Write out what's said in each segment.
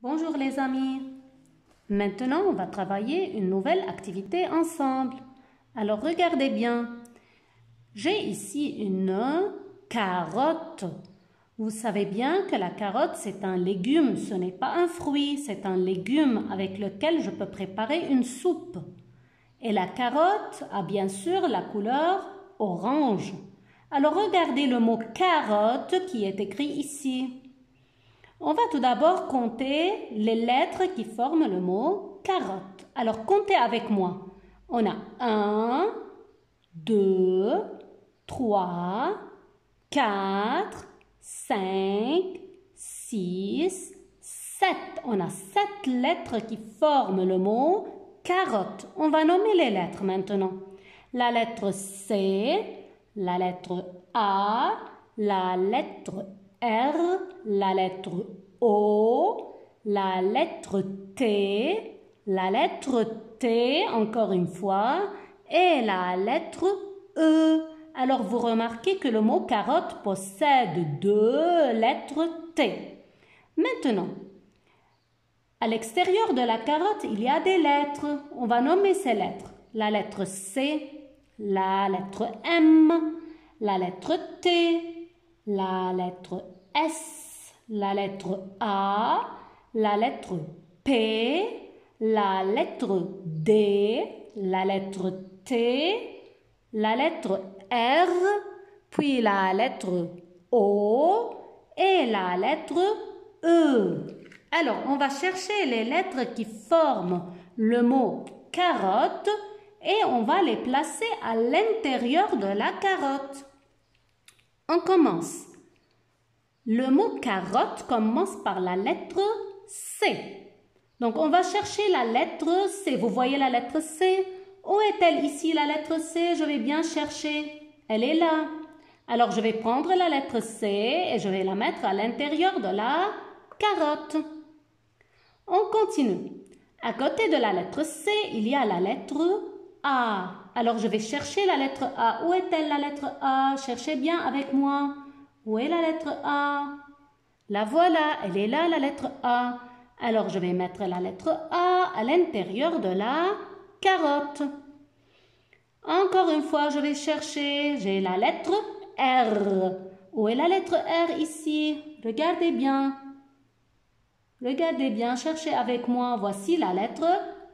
Bonjour les amis. Maintenant, on va travailler une nouvelle activité ensemble. Alors regardez bien. J'ai ici une carotte. Vous savez bien que la carotte, c'est un légume, ce n'est pas un fruit, c'est un légume avec lequel je peux préparer une soupe. Et la carotte a bien sûr la couleur orange. Alors regardez le mot carotte qui est écrit ici. On va tout d'abord compter les lettres qui forment le mot carotte. Alors comptez avec moi. On a 1, 2, 3, 4, 5, 6, 7. On a 7 lettres qui forment le mot carotte. On va nommer les lettres maintenant. La lettre C, la lettre A, la lettre R, la lettre O, la lettre T, la lettre T encore une fois, et la lettre E. Alors vous remarquez que le mot carotte possède deux lettres T. Maintenant, à l'extérieur de la carotte, il y a des lettres. On va nommer ces lettres. La lettre C, la lettre M, la lettre T, la lettre S, la lettre A, la lettre P, la lettre D, la lettre T, la lettre R, puis la lettre O et la lettre E. Alors, on va chercher les lettres qui forment le mot carotte et on va les placer à l'intérieur de la carotte. On commence. Le mot carotte commence par la lettre C. Donc, on va chercher la lettre C. Vous voyez la lettre C? Où est-elle ici, la lettre C? Je vais bien chercher. Elle est là. Alors, je vais prendre la lettre C et je vais la mettre à l'intérieur de la carotte. On continue. À côté de la lettre C, il y a la lettre A. Alors, je vais chercher la lettre A. Où est-elle, la lettre A? Cherchez bien avec moi. Où est la lettre A? La voilà, elle est là, la lettre A. Alors je vais mettre la lettre A à l'intérieur de la carotte. Encore une fois, je vais chercher. J'ai la lettre R. Où est la lettre R? Ici Regardez bien. Regardez bien, cherchez avec moi. Voici la lettre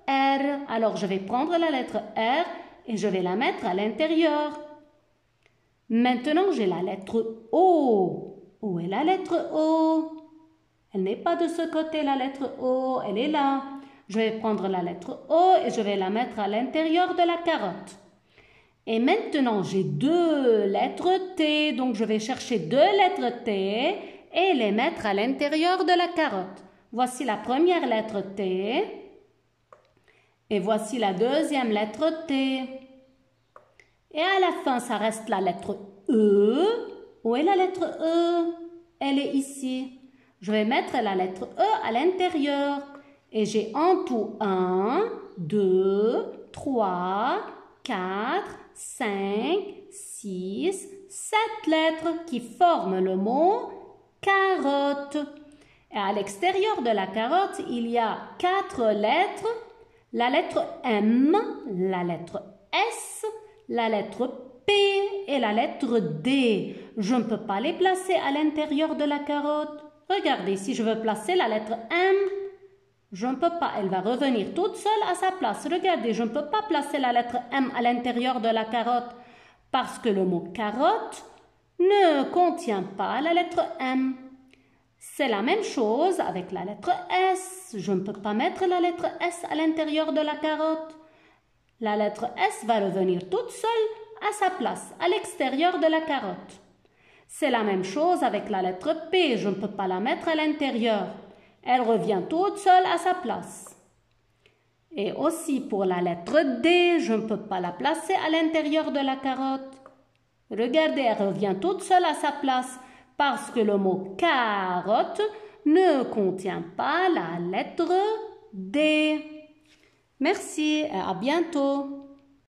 R. Alors je vais prendre la lettre R et je vais la mettre à l'intérieur. Maintenant, j'ai la lettre O. Où est la lettre O? Elle n'est pas de ce côté, la lettre O. Elle est là. Je vais prendre la lettre O et je vais la mettre à l'intérieur de la carotte. Et maintenant, j'ai deux lettres T. Donc, je vais chercher deux lettres T et les mettre à l'intérieur de la carotte. Voici la première lettre T. Et voici la deuxième lettre T. Et à la fin, ça reste la lettre E. Où est la lettre E? Elle est ici. Je vais mettre la lettre E à l'intérieur. Et j'ai en tout 1, 2, 3, 4, 5, 6, 7 lettres qui forment le mot carotte. Et à l'extérieur de la carotte, il y a quatre lettres. La lettre M, la lettre S, la lettre P et la lettre D. Je ne peux pas les placer à l'intérieur de la carotte. Regardez, si je veux placer la lettre M, je ne peux pas. Elle va revenir toute seule à sa place. Regardez, je ne peux pas placer la lettre M à l'intérieur de la carotte parce que le mot carotte ne contient pas la lettre M. C'est la même chose avec la lettre Je ne peux pas mettre la lettre S à l'intérieur de la carotte. La lettre S va revenir toute seule à sa place, à l'extérieur de la carotte. C'est la même chose avec la lettre P, je ne peux pas la mettre à l'intérieur. Elle revient toute seule à sa place. Et aussi pour la lettre D, je ne peux pas la placer à l'intérieur de la carotte. Regardez, elle revient toute seule à sa place parce que le mot carotte ne contient pas la lettre D. Merci et à bientôt.